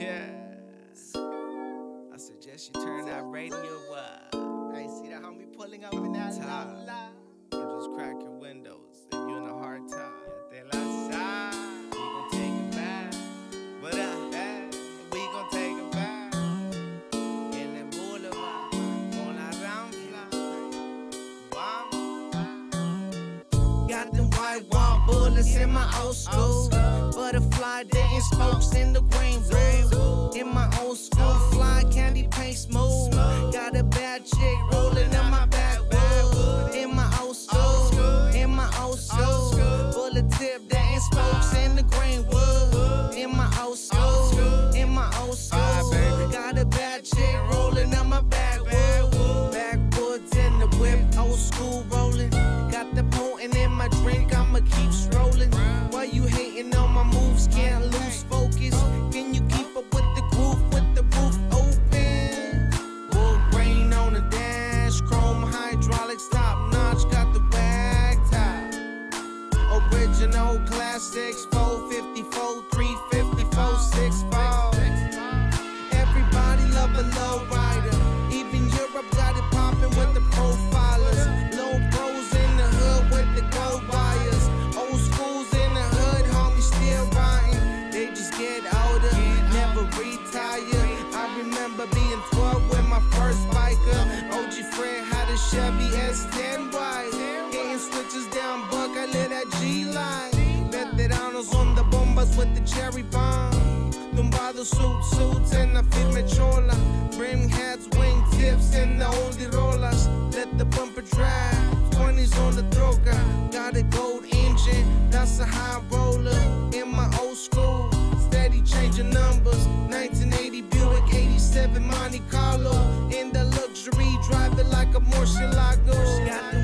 Yeah. I suggest you turn that radio up. Hey, see that homie pulling up in that Top. Bullets in my old school. Butterfly Dayton spokes in the green room. In my old school, fly candy paint smooth. Got a bad chick rolling on my backwood. In my old school, in my old school. Bullet tip Dayton spokes in the green wood. In my old school, in my old school. Got a bad chick rolling on my backwood. Backwoods in the whip, old school rolling. Got the potent in my drink, I'ma keep Original classics, 454, 354, 65. Everybody love a low rider. Even Europe got it poppin' with the profilers. Low pros in the hood with the gold wires. Old schools in the hood, homie, still riding. They just get older, never retire. I remember being 12 with my first biker. OG Fred had a Chevy S10 wide. Switches down, buck, I lit that G line. Veteranos on the bombas with the cherry bomb. Tumbado suit suits and the firme chola. Brim hats, wing tips, and the only rollers. Let the bumper drive. 20s on the troca. Got a gold engine, that's a high roller. In my old school, steady changing numbers. 1980 Buick, 87 Monte Carlo. In the luxury, driving like a Murcielago. Got the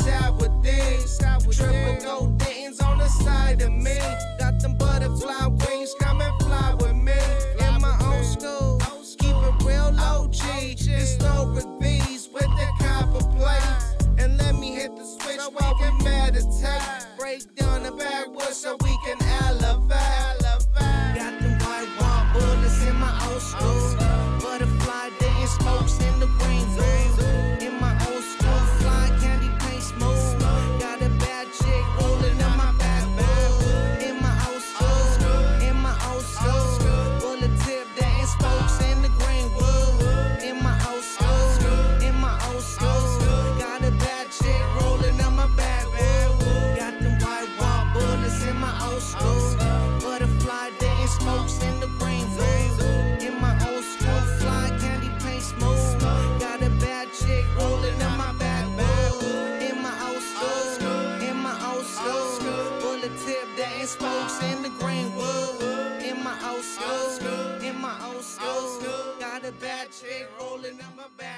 berry with things. Triple gold Dayton's on the side of me. Got them butterfly wings, come and fly with me. In my old school, keep it real OG. Historic B's with the copper plates. And let me hit the switch while we meditate. Break down the backwoods so we can elevate. Got them white wall bullets in my old school. Spokes in the green wood. In my old school, in my old school. Got a bad chick rolling on my backwood.